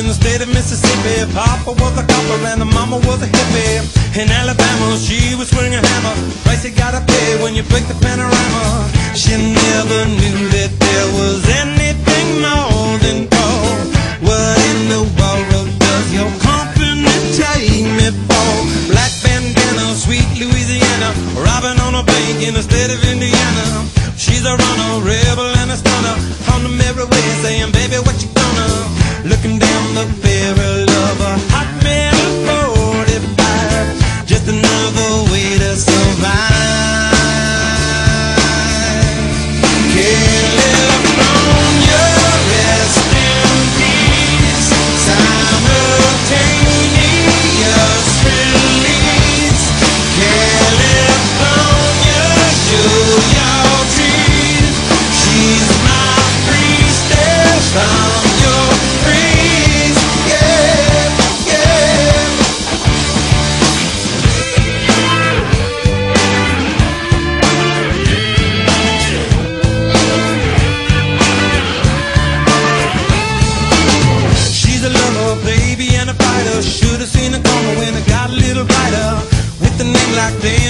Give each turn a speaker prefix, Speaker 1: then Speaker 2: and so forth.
Speaker 1: in the state of Mississippi. Papa was a copper and the mama was a hippie. In Alabama, she was swinging a hammer. Price you gotta pay when you break the panorama. She never knew that there was anything more than gold. What in the world does your company take me for? Black bandana, sweet Louisiana, robbing on a bank in the state of Indiana. She's a runner, rebel and a stunner. On the mirror way, saying, baby, what you gonna? Looking the barrel of a hot metal 45. Just another way to survive. Rest in peace. Your. She's my priestess. Little brighter. With a name like Day